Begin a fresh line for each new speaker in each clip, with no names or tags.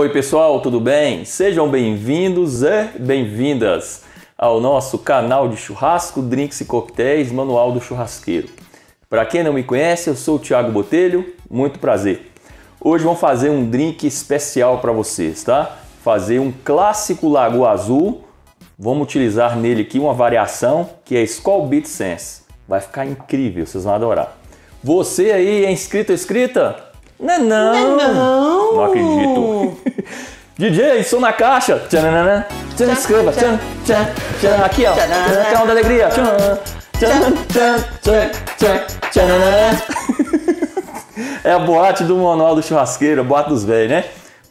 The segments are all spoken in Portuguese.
Oi pessoal, tudo bem? Sejam bem-vindos e bem-vindas ao nosso canal de churrasco, drinks e coquetéis, Manual do Churrasqueiro. Para quem não me conhece, eu sou o Thiago Botelho, muito prazer. Hoje vamos fazer um drink especial para vocês, tá? Fazer um clássico Lagoa Azul. Vamos utilizar nele aqui uma variação que é Skull Beat Sense. Vai ficar incrível, vocês vão adorar. Você aí é inscrito ou inscrita? Não, não.
Não,
Não acredito. DJ, som na caixa. Tchananana. Tchan, escreva. Tchan, tchan, tchan. Aqui, ó. Tchan, da alegria. Tchan, tchan, tchan, tchan, tchan, tchananana. É a boate do manual do churrasqueiro, a boate dos velhos, né?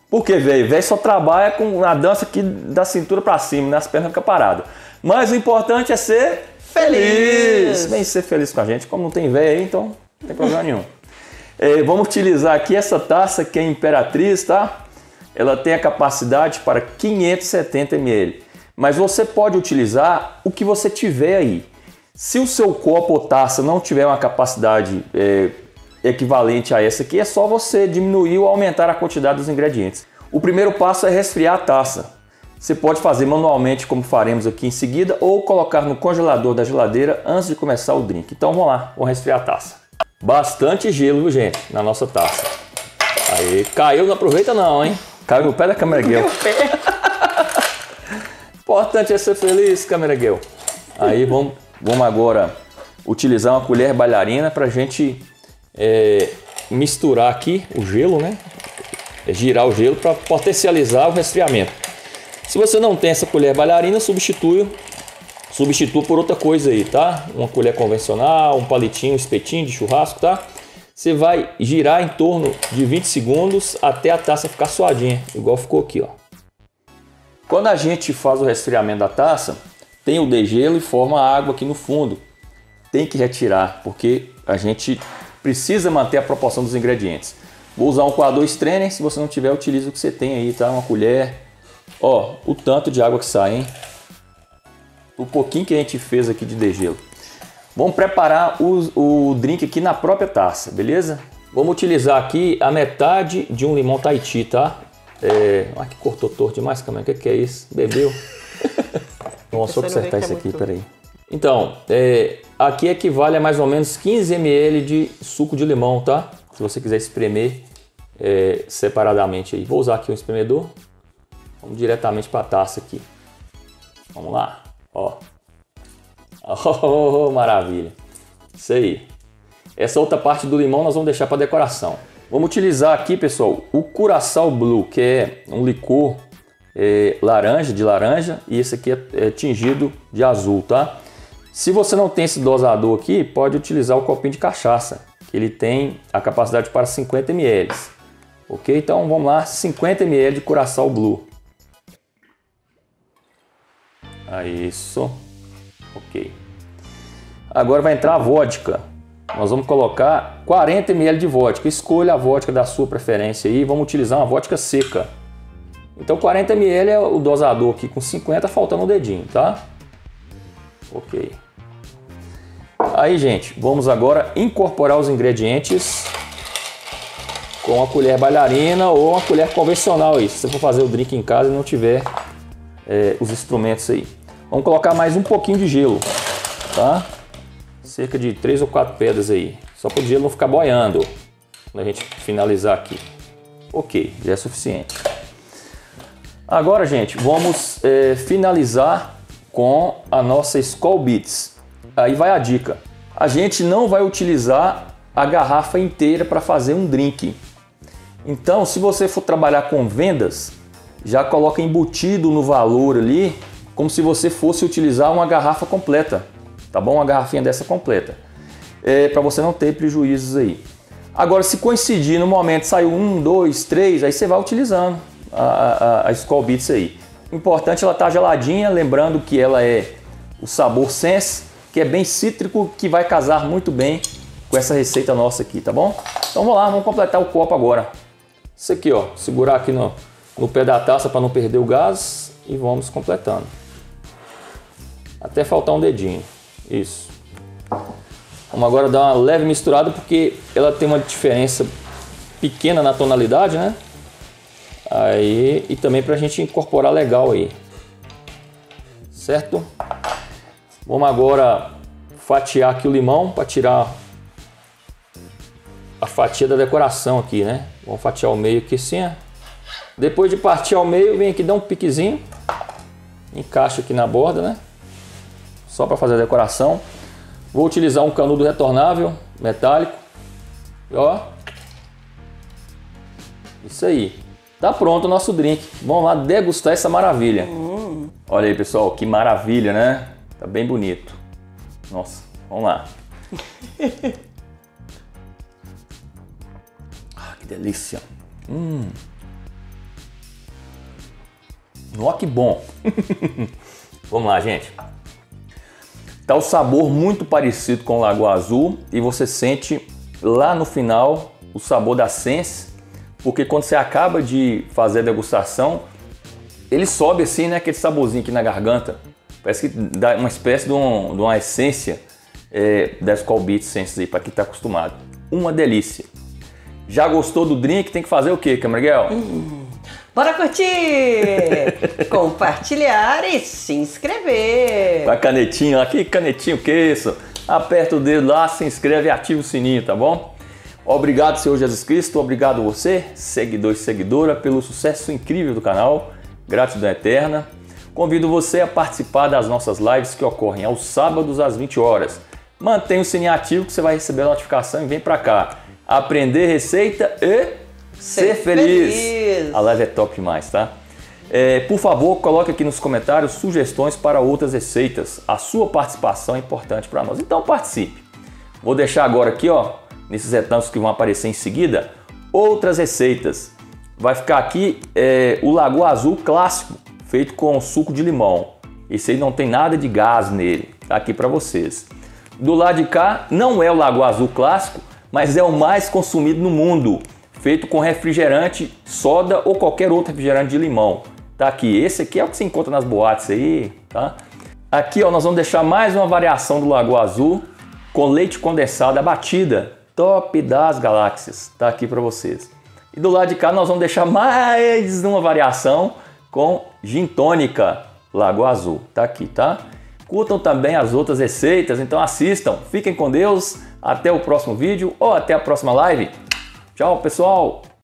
Por que, velho? Velho só trabalha com a dança aqui da cintura pra cima, né? As pernas ficam paradas. Mas o importante é ser feliz.
Feliz.
Vem ser feliz com a gente. Como não tem velho aí, então não tem problema nenhum. É, vamos utilizar aqui essa taça que é Imperatriz, tá? Ela tem a capacidade para 570 ml. Mas você pode utilizar o que você tiver aí. Se o seu copo ou taça não tiver uma capacidade é, equivalente a essa aqui, é só você diminuir ou aumentar a quantidade dos ingredientes. O primeiro passo é resfriar a taça. Você pode fazer manualmente, como faremos aqui em seguida, ou colocar no congelador da geladeira antes de começar o drink. Então vamos lá, vamos resfriar a taça. Bastante gelo, viu, gente, na nossa taça. Aí, caiu, não aproveita não, hein? Caiu no pé da câmera Guel. Importante é ser feliz, câmera. Aí vamos, vamos agora utilizar uma colher bailarina para a gente é, misturar aqui o gelo, né? É, girar o gelo para potencializar o resfriamento. Se você não tem essa colher bailarina, substitui, substitua por outra coisa aí, tá? Uma colher convencional, um palitinho, um espetinho de churrasco, tá? Você vai girar em torno de 20 segundos até a taça ficar suadinha, igual ficou aqui, ó. Quando a gente faz o resfriamento da taça, tem o degelo e forma água aqui no fundo. Tem que retirar, porque a gente precisa manter a proporção dos ingredientes. Vou usar um coador strainer, se você não tiver, utilize o que você tem aí, tá? Uma colher. Ó, o tanto de água que sai, hein? O pouquinho que a gente fez aqui de degelo. Vamos preparar o, o drink aqui na própria taça, beleza? Vamos utilizar aqui a metade de um limão Tahiti, tá? É... Ai, que cortou torto demais, câmera. O que, que é isso? Bebeu? Vamos só consertar
que é
isso aqui,
muito-
peraí. Então, é, aqui equivale a mais ou menos 15 ml de suco de limão, tá? Se você quiser espremer é, separadamente aí. Vou usar aqui um espremedor. Vamos diretamente para a taça aqui. Vamos lá, ó. Oh, maravilha. Isso aí. Essa outra parte do limão nós vamos deixar para decoração. Vamos utilizar aqui, pessoal, o Curaçao Blue, que é um licor é, laranja, de laranja, e esse aqui é, é tingido de azul, tá? Se você não tem esse dosador aqui, pode utilizar o copinho de cachaça, que ele tem a capacidade para 50 ml. Ok? Então vamos lá, 50 ml de Curaçao Blue. Aí, Isso. Ok. Agora vai entrar a vodka. Nós vamos colocar 40 ml de vodka. Escolha a vodka da sua preferência aí. Vamos utilizar uma vodka seca. Então 40 ml é o dosador aqui com 50 faltando um dedinho, tá? Ok. Aí, gente, vamos agora incorporar os ingredientes com a colher bailarina ou uma colher convencional aí. Se você for fazer o drink em casa e não tiver é, os instrumentos aí. Vamos colocar mais um pouquinho de gelo, tá? Cerca de três ou quatro pedras aí, só para o gelo não ficar boiando quando a gente finalizar aqui. Ok, já é suficiente. Agora, gente, vamos é, finalizar com a nossa Skull Beats. Aí vai a dica. A gente não vai utilizar a garrafa inteira para fazer um drink. Então, se você for trabalhar com vendas, já coloca embutido no valor ali, como se você fosse utilizar uma garrafa completa, tá bom? Uma garrafinha dessa completa, é, para você não ter prejuízos aí. Agora, se coincidir no momento, saiu um, dois, três, aí você vai utilizando a, a, a Beats aí. Importante ela estar geladinha, lembrando que ela é o sabor Sense, que é bem cítrico, que vai casar muito bem com essa receita nossa aqui, tá bom? Então vamos lá, vamos completar o copo agora. Isso aqui, ó, segurar aqui no, no pé da taça para não perder o gás e vamos completando. Até faltar um dedinho. Isso. Vamos agora dar uma leve misturada porque ela tem uma diferença pequena na tonalidade, né? Aí, e também para a gente incorporar legal aí. Certo? Vamos agora fatiar aqui o limão para tirar a fatia da decoração aqui, né? Vamos fatiar o meio aqui assim, ó. Depois de partir ao meio, vem aqui dar um piquezinho. Encaixa aqui na borda, né? Só para fazer a decoração. Vou utilizar um canudo retornável, metálico. E ó. Isso aí. Tá pronto o nosso drink. Vamos lá degustar essa maravilha. Hum. Olha aí, pessoal, que maravilha, né? Tá bem bonito. Nossa, vamos lá. ah, que delícia. Hum. Ó, que bom. vamos lá, gente. Tá o sabor muito parecido com o Lagoa Azul e você sente lá no final o sabor da Sense, porque quando você acaba de fazer a degustação, ele sobe assim, né, aquele saborzinho aqui na garganta. Parece que dá uma espécie de, um, de uma essência é, da Skull Beat Sense aí, para quem está acostumado. Uma delícia. Já gostou do drink? Tem que fazer o quê, Camarguel? Hum.
Bora curtir, compartilhar e se inscrever.
Com a canetinha, aqui canetinha o que é isso? Aperta o dedo lá, se inscreve e ativa o sininho, tá bom? Obrigado, Senhor Jesus Cristo, obrigado você, seguidor e seguidora, pelo sucesso incrível do canal. Gratidão eterna. Convido você a participar das nossas lives que ocorrem aos sábados às 20 horas. Mantenha o sininho ativo que você vai receber a notificação e vem para cá. Aprender receita e Ser, feliz. feliz. A live é top demais, tá? É, por favor, coloque aqui nos comentários sugestões para outras receitas. A sua participação é importante para nós. Então participe. Vou deixar agora aqui, ó, nesses retângulos que vão aparecer em seguida, outras receitas. Vai ficar aqui é, o Lagoa Azul clássico, feito com suco de limão. Esse aí não tem nada de gás nele. Tá aqui para vocês. Do lado de cá, não é o Lagoa Azul clássico, mas é o mais consumido no mundo feito com refrigerante, soda ou qualquer outro refrigerante de limão. Tá aqui, esse aqui é o que se encontra nas boates aí, tá? Aqui ó, nós vamos deixar mais uma variação do Lagoa Azul com leite condensado, a batida top das galáxias, tá aqui para vocês. E do lado de cá nós vamos deixar mais uma variação com gin tônica Lagoa Azul, tá aqui, tá? Curtam também as outras receitas, então assistam. Fiquem com Deus, até o próximo vídeo ou até a próxima live. Tchau, pessoal!